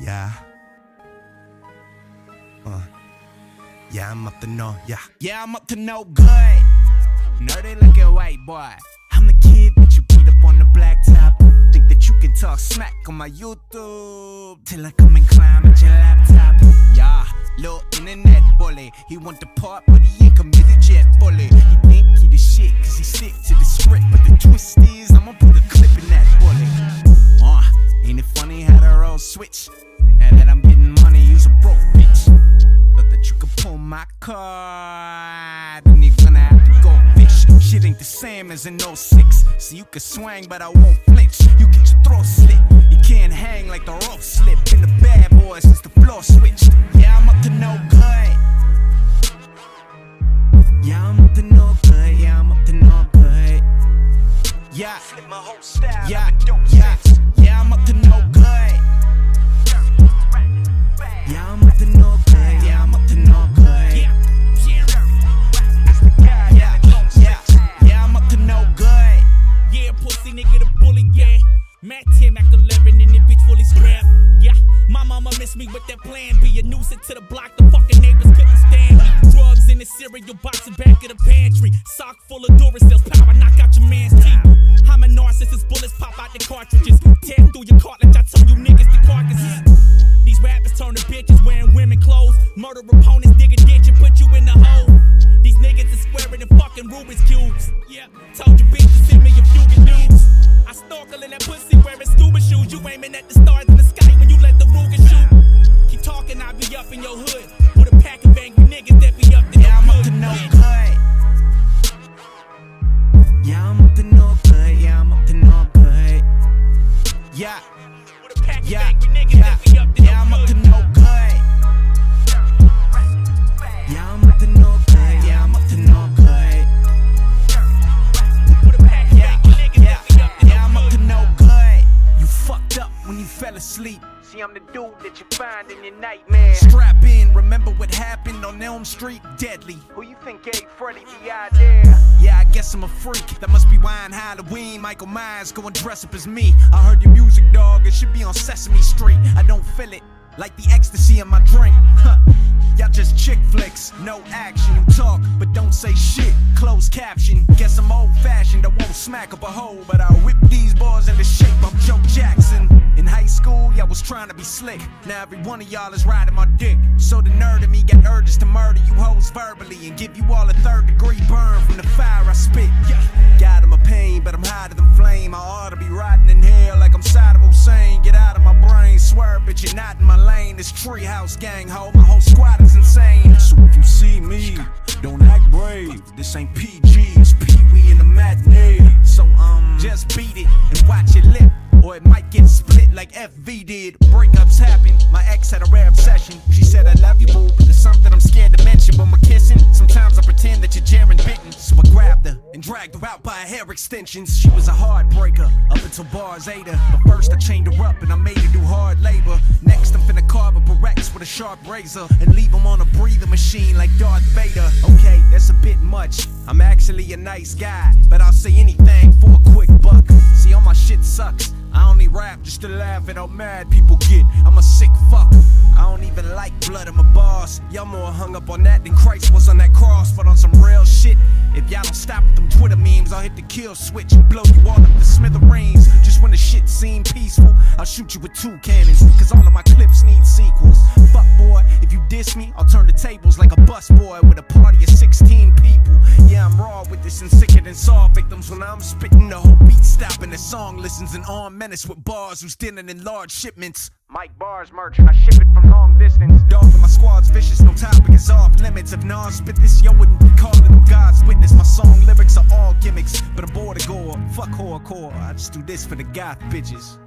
Yeah. Uh. Yeah, I'm up to no, yeah. Yeah, I'm up to no good. Nerdy looking white boy. I'm the kid that you beat up on the blacktop. Think that you can talk smack on my YouTube. Till I come and climb at your laptop. Yeah, little internet bully. He want the part, but he ain't committed yet fully. He think he the shit, cause he stick to card, then you're gonna have to go fish. Shit ain't the same as in 06. So you can swing, but I won't flinch. You get your throat slit. You can't hang like the rope slip. In the bad boy since the floor switched. Yeah, I'm up to no good. Yeah, I'm up to no good. Yeah, I'm up to no good. Yeah, Flip my whole style. yeah, pussy nigga the bully, yeah. Matt Tim Mac 11 and the bitch fully scrapped. Yeah, my mama missed me with that plan B. A nuisance to the block, the fucking neighbors couldn't stand. Drugs in the cereal box in back of the pantry. Sock full of Duracells, power knock out your man's teeth. I'm a narcissist, bullets pop out the cartridges. Tear through your cartilage, I tell you niggas the carcasses. These rappers turn to bitches wearing women clothes. Murder opponents, dig a ditch and put you in the hole. These niggas is squaring than fucking Rubik's Cubes. Yeah, told you bitches send me I snorkel in that pussy wearing scuba shoes. You aiming at the stars in the sky when you let the Ruger shoot. Keep talking, I'll be up in your hood. With a pack of angry niggas that be up to Yeah, I'm no up to no good. Yeah, I'm up to no good. Yeah, I'm up to no good. Yeah, With a pack of yeah, angry niggas yeah, that be up to yeah, I'm no up to no good. I'm the dude that you find in your nightmare. Strap in, remember what happened on Elm Street? Deadly. Who you think gave Freddy the idea? Yeah, I guess I'm a freak. That must be why on Halloween Michael Myers go and dress up as me. I heard your music, dog. It should be on Sesame Street. I don't feel it like the ecstasy in my drink. Huh. Y'all just chick flicks, no action. You talk, but don't say shit. Closed caption. Guess I'm old fashioned. I won't smack up a hole, but I'll whip these bars into shape. I'm Joe Jackson. In high was trying to be slick. Now every one of y'all is riding my dick. So the nerd in me got urges to murder you hoes verbally and give you all a third degree burn from the fire I spit. Yeah. God, I'm a pain, but I'm hotter than flame. I ought to be rotting in hell like I'm Saddam Hussein. Get out of my brain, swear, bitch, you're not in my lane. This treehouse gang, ho, my whole squad is insane. So if you see me, don't act brave. This ain't PG, it's Pee Wee in the matinee. So um, just beat it and watch your lip, or it might get split like FV did. Breakups happen. My ex had a rare obsession. She said I love you, boo, but there's something I'm scared to mention. When we're kissing, sometimes I pretend that you're Jarren Benton. So I grabbed her and dragged her out by her hair extensions. She was a heartbreaker up until bars ate her. But first I chained her up and I made her do hard labor. Next I'm finna carve a Rex with a sharp razor and leave him on a breathing machine like Darth Vader. Okay, that's a bit much. I'm actually a nice guy, but I'll say anything mad people get. Up on that than Christ was on that cross. But on some real shit, if y'all don't stop with them Twitter memes, I'll hit the kill switch and blow you all up to smithereens. Just when the shit seem peaceful, I'll shoot you with two cannons. Cause all of my clips need sequels. Fuck boy, if you diss me, I'll turn the tables like a bus boy with a party of 16 people. Yeah, I'm raw with this and sicker than saw victims when I'm spitting the whole beat stopping. The song listens an armed menace with bars who's dealing in large shipments. Mike Bars merchant, I ship it from long distance. Limits. If non spit this, yo wouldn't be calling them God's witness. My song lyrics are all gimmicks, but I'm bored of gore. Fuck horrorcore, I just do this for the goth bitches.